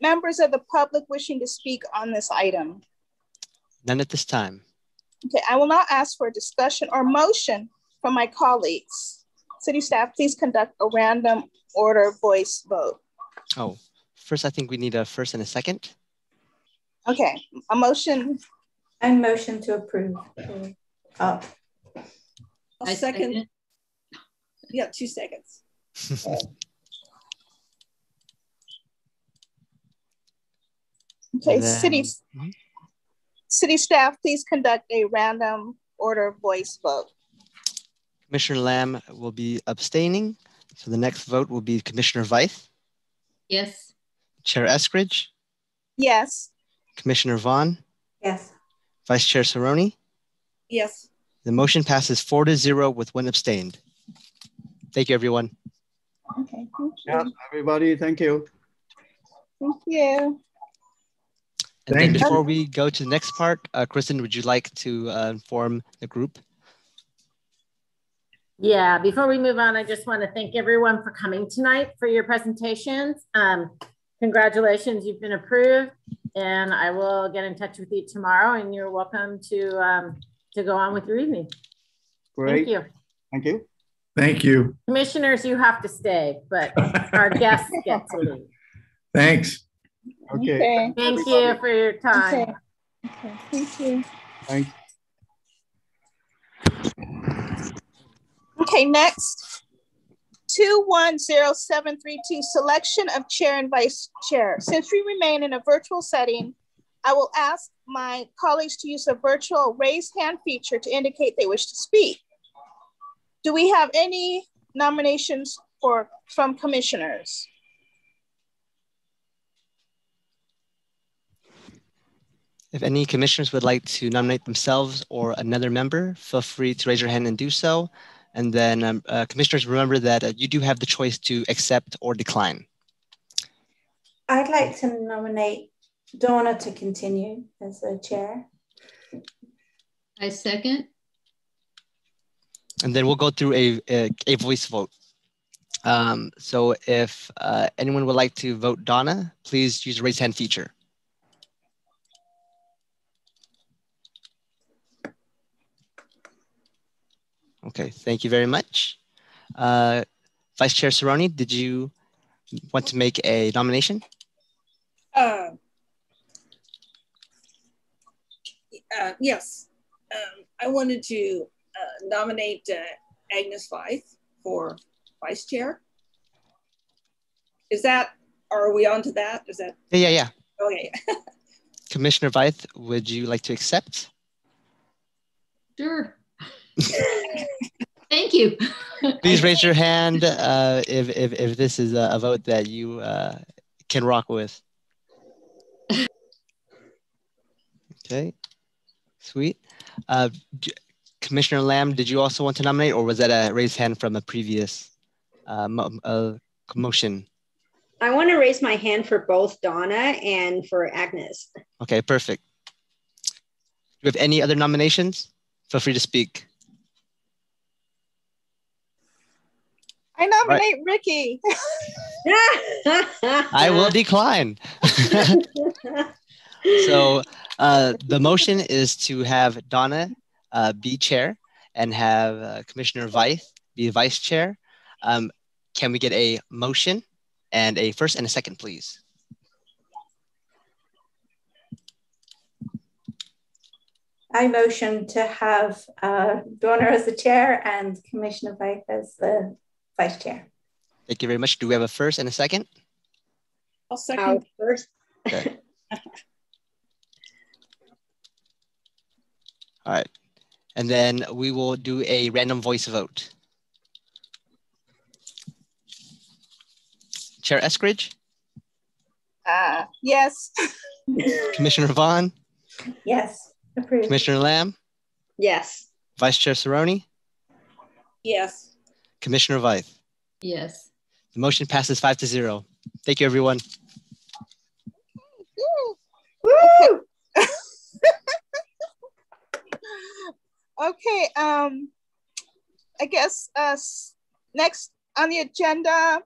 members of the public wishing to speak on this item? None at this time. Okay, I will now ask for a discussion or motion from my colleagues. City staff, please conduct a random order voice vote. Oh, first I think we need a first and a second. Okay, a motion. I motion to approve. Oh. A second. second. Yeah, two seconds. okay, then, cities. Mm -hmm. City staff, please conduct a random order voice vote. Commissioner Lamb will be abstaining. So the next vote will be Commissioner Veith. Yes. Chair Eskridge. Yes. Commissioner Vaughn. Yes. Vice Chair Cerrone. Yes. The motion passes four to zero with one abstained. Thank you, everyone. Okay, thank you. Yeah, everybody, thank you. Thank you. And then before we go to the next part, uh, Kristen, would you like to uh, inform the group? Yeah, before we move on, I just want to thank everyone for coming tonight for your presentations. Um, congratulations, you've been approved and I will get in touch with you tomorrow and you're welcome to, um, to go on with your evening. Great. Thank you. Thank you. Thank you. Commissioners, you have to stay, but our guests get to leave. Thanks. Okay. okay. Thank you for your time. Okay. okay. Thank you. Thanks. Okay, next. 210732, selection of chair and vice chair. Since we remain in a virtual setting, I will ask my colleagues to use a virtual raise hand feature to indicate they wish to speak. Do we have any nominations for from commissioners? If any commissioners would like to nominate themselves or another member, feel free to raise your hand and do so. And then um, uh, commissioners, remember that uh, you do have the choice to accept or decline. I'd like to nominate Donna to continue as the chair. I second. And then we'll go through a, a, a voice vote. Um, so if uh, anyone would like to vote Donna, please use the raise hand feature. Okay, thank you very much. Uh, Vice Chair Cerrone, did you want to make a nomination? Uh, uh, yes, um, I wanted to uh, nominate uh, Agnes Veith for Vice Chair. Is that, are we on to that? Is that? Yeah, yeah, yeah. Okay. Commissioner Veith, would you like to accept? Sure. Thank you. Please raise your hand uh, if, if, if this is a, vote that you uh, can rock with. Okay, sweet. Uh, Commissioner Lamb, did you also want to nominate or was that a raised hand from a previous uh, mo uh, motion? I want to raise my hand for both Donna and for Agnes. Okay, perfect. Do you have any other nominations? Feel free to speak. I nominate right. Ricky. I will decline. so uh, the motion is to have Donna uh, be chair and have uh, Commissioner Veith be vice chair. Um, can we get a motion and a first and a second, please? I motion to have uh, Donna as the chair and Commissioner Veith as the vice chair. Thank you very much. Do we have a first and a second? I'll second first. Okay. All right. And then we will do a random voice vote. Chair Eskridge? Uh, yes. Commissioner Vaughn? Yes, approved. Commissioner Lamb? Yes. Vice Chair Cerrone? Yes. Commissioner Veith? Yes. The motion passes five to zero. Thank you, everyone. Woo! okay, um, I guess uh, next on the agenda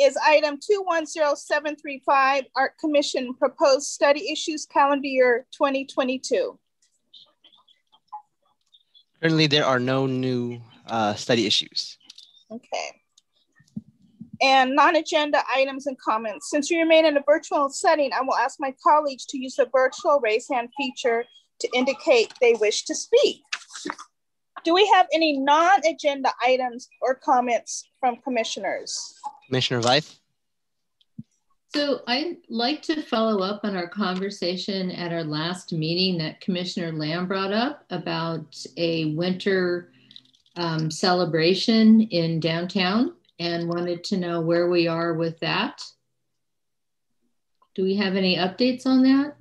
is item 210735, Art Commission Proposed Study Issues Calendar Year 2022. Currently, there are no new uh, study issues. Okay. And non-agenda items and comments. Since we remain in a virtual setting, I will ask my colleagues to use the virtual raise hand feature to indicate they wish to speak. Do we have any non-agenda items or comments from commissioners? Commissioner Veith? So I'd like to follow up on our conversation at our last meeting that Commissioner Lamb brought up about a winter um, celebration in downtown and wanted to know where we are with that. Do we have any updates on that?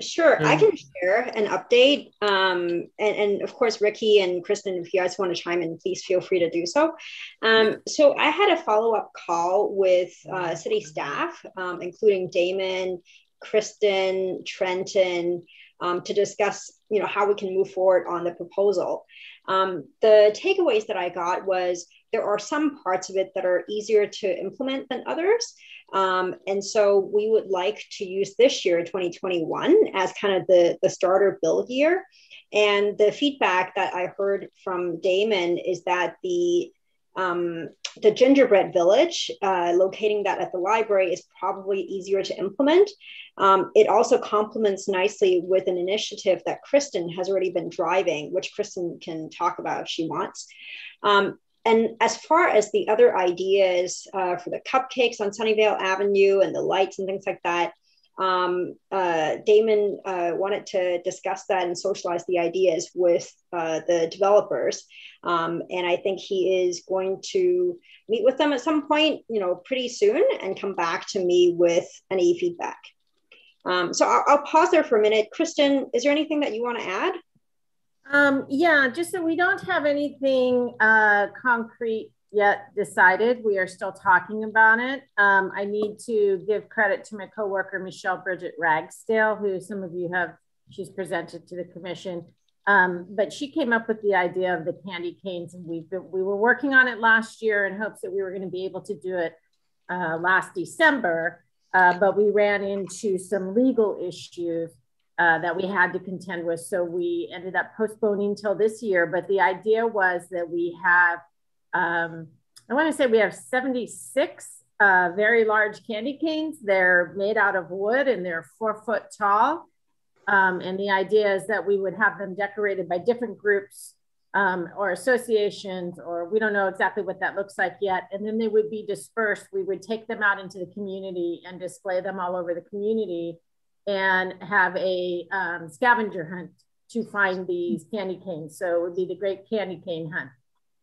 Sure, I can share an update. Um, and, and, of course, Ricky and Kristen, if you guys want to chime in, please feel free to do so. Um, so I had a follow-up call with uh, city staff, um, including Damon, Kristen, Trenton, um, to discuss, you know, how we can move forward on the proposal. Um, the takeaways that I got was there are some parts of it that are easier to implement than others. Um, and so we would like to use this year, 2021, as kind of the, the starter build year. And the feedback that I heard from Damon is that the um, the gingerbread village, uh, locating that at the library, is probably easier to implement. Um, it also complements nicely with an initiative that Kristen has already been driving, which Kristen can talk about if she wants. Um, and as far as the other ideas uh, for the cupcakes on Sunnyvale Avenue and the lights and things like that, um, uh, Damon uh, wanted to discuss that and socialize the ideas with uh, the developers. Um, and I think he is going to meet with them at some point, you know, pretty soon and come back to me with any feedback. Um, so I'll, I'll pause there for a minute. Kristen, is there anything that you want to add? Um, yeah, just that we don't have anything uh, concrete yet decided. We are still talking about it. Um, I need to give credit to my coworker, Michelle Bridget Ragsdale, who some of you have, she's presented to the commission. Um, but she came up with the idea of the candy canes and we've been, we were working on it last year in hopes that we were gonna be able to do it uh, last December. Uh, but we ran into some legal issues uh, that we had to contend with. So we ended up postponing till this year. But the idea was that we have, um, I want to say we have 76 uh, very large candy canes. They're made out of wood and they're four foot tall. Um, and the idea is that we would have them decorated by different groups um, or associations, or we don't know exactly what that looks like yet. And then they would be dispersed. We would take them out into the community and display them all over the community and have a um, scavenger hunt to find these candy canes. So it would be the Great Candy Cane Hunt.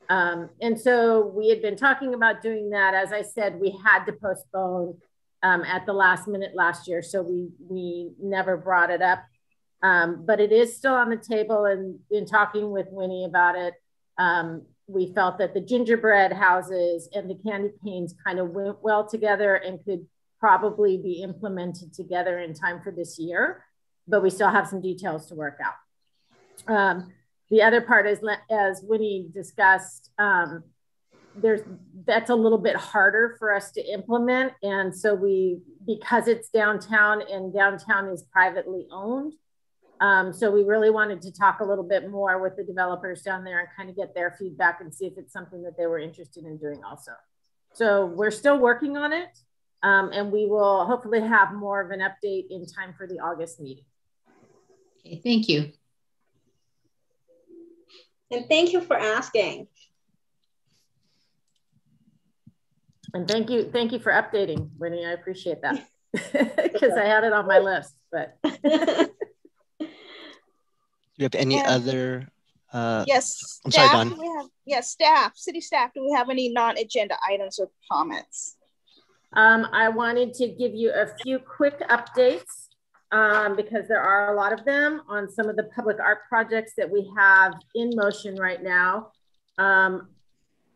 Um, and so we had been talking about doing that. As I said, we had to postpone um, at the last minute last year, so we we never brought it up. Um, but it is still on the table, and in talking with Winnie about it, um, we felt that the gingerbread houses and the candy canes kind of went well together and could probably be implemented together in time for this year, but we still have some details to work out. The other part is, as Winnie discussed, um, there's that's a little bit harder for us to implement. And so we, because it's downtown and downtown is privately owned, um, so we really wanted to talk a little bit more with the developers down there and kind of get their feedback and see if it's something that they were interested in doing also. So we're still working on it. Um, and we will hopefully have more of an update in time for the August meeting. Okay, thank you. And thank you for asking. And thank you, thank you for updating, Winnie. I appreciate that because I had it on my list. But do you have any yeah. other? Uh, yes, I'm staff, sorry, Don. We have, yes, staff, city staff. Do we have any non-agenda items or comments? Um, I wanted to give you a few quick updates um, because there are a lot of them on some of the public art projects that we have in motion right now. Um,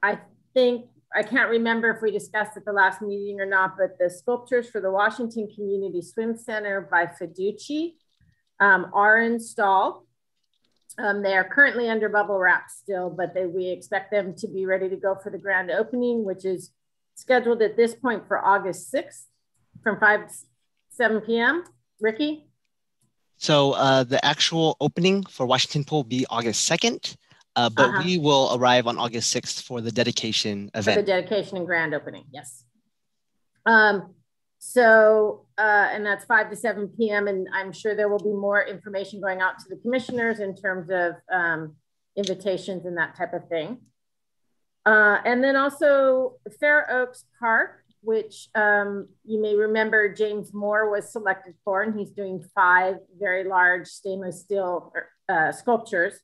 I think, I can't remember if we discussed at the last meeting or not, but the sculptures for the Washington Community Swim Center by Fiduci um, are installed. Um, they are currently under bubble wrap still, but they, we expect them to be ready to go for the grand opening, which is scheduled at this point for August 6th from 5 7 p.m. Ricky? So uh, the actual opening for Washington Pool will be August 2nd, uh, but uh-huh. we will arrive on August 6th for the dedication event. For the dedication and grand opening, yes. Um, so, uh, and that's 5 to 7 p.m. And I'm sure there will be more information going out to the commissioners in terms of um, invitations and that type of thing. Uh, and then also Fair Oaks Park which um, you may remember James Moore was selected for, and he's doing five very large stainless steel uh, sculptures.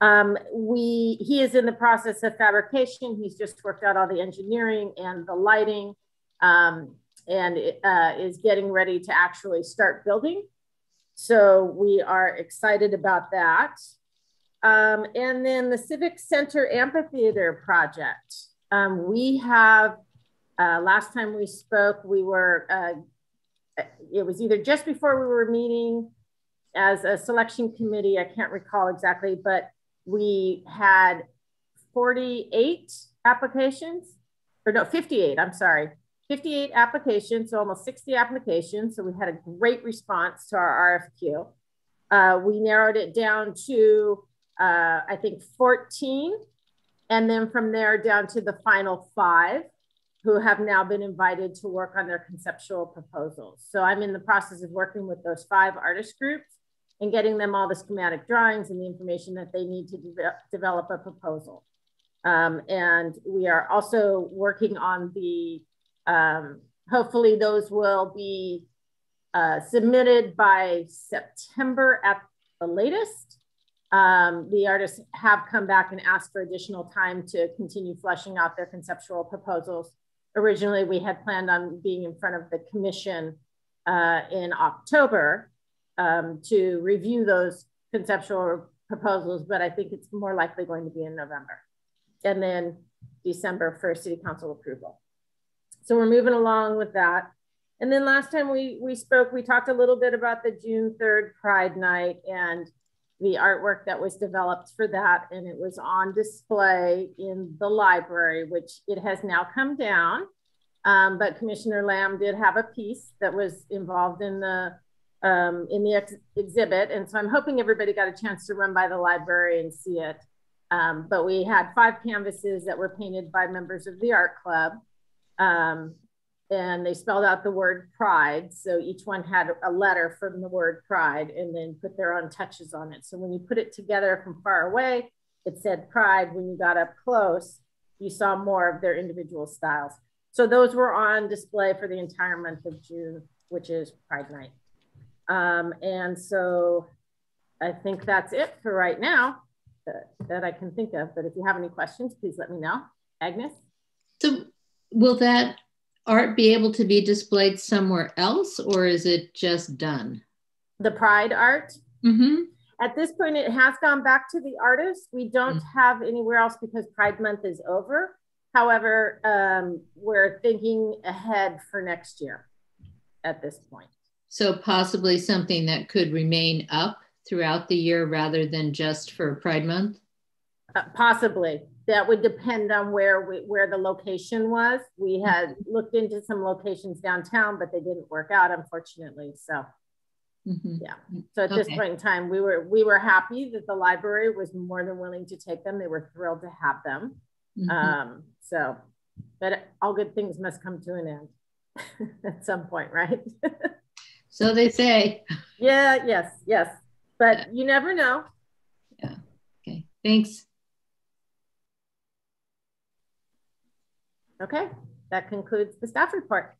Um, we he is in the process of fabrication. He's just worked out all the engineering and the lighting, um, and uh, is getting ready to actually start building. So we are excited about that. Um, and then the Civic Center Amphitheater project. Um, we have uh, last time we spoke, we were, uh, it was either just before we were meeting as a selection committee, I can't recall exactly, but we had 48 applications, or no, 58, I'm sorry, 58 applications, so almost 60 applications. So we had a great response to our RFQ. Uh, we narrowed it down to, uh, I think, 14. And then from there down to the final five who have now been invited to work on their conceptual proposals. So I'm in the process of working with those five artist groups and getting them all the schematic drawings and the information that they need to de develop a proposal. Um, and we are also working on the, um, hopefully those will be uh, submitted by September at the latest. Um, the artists have come back and asked for additional time to continue fleshing out their conceptual proposals originally we had planned on being in front of the commission uh, in October um, to review those conceptual proposals, but I think it's more likely going to be in November. And then December for city council approval. So we're moving along with that. And then last time we, we spoke, we talked a little bit about the June 3rd Pride Night and the artwork that was developed for that. And it was on display in the library, which it has now come down. Um, but Commissioner Lamb did have a piece that was involved in the um, in the ex exhibit. And so I'm hoping everybody got a chance to run by the library and see it. Um, but we had five canvases that were painted by members of the art club. Um, and they spelled out the word pride. So each one had a letter from the word pride and then put their own touches on it. So when you put it together from far away, it said pride. When you got up close, you saw more of their individual styles. So those were on display for the entire month of June, which is Pride Night. Um, and so I think that's it for right now that, that I can think of. But if you have any questions, please let me know. Agnes? So will that art be able to be displayed somewhere else or is it just done? The Pride art? Mm-hmm. At this point, it has gone back to the artist. We don't mm-hmm. have anywhere else because Pride Month is over. However, um, we're thinking ahead for next year at this point. So possibly something that could remain up throughout the year rather than just for Pride Month? Uh, possibly. That would depend on where we, where the location was. We had looked into some locations downtown, but they didn't work out, unfortunately. So, Mhm. yeah. So at this point in time, we were we were happy that the library was more than willing to take them. They were thrilled to have them. Mhm. Um, so, but all good things must come to an end at some point, right? So they say. yeah, yes, yes. But you never know. Yeah. Okay, thanks. Okay, that concludes the staff report.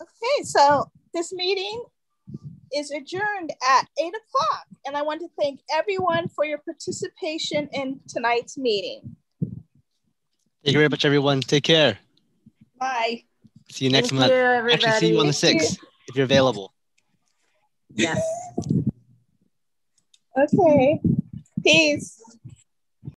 Okay, so this meeting is adjourned at eight o'clock. And I want to thank everyone for your participation in tonight's meeting. Thank you very much, everyone. Take care. Bye. See you next Thank month. you, Actually, see you on the everybody. 6th if you're available. Yes. Okay. Peace.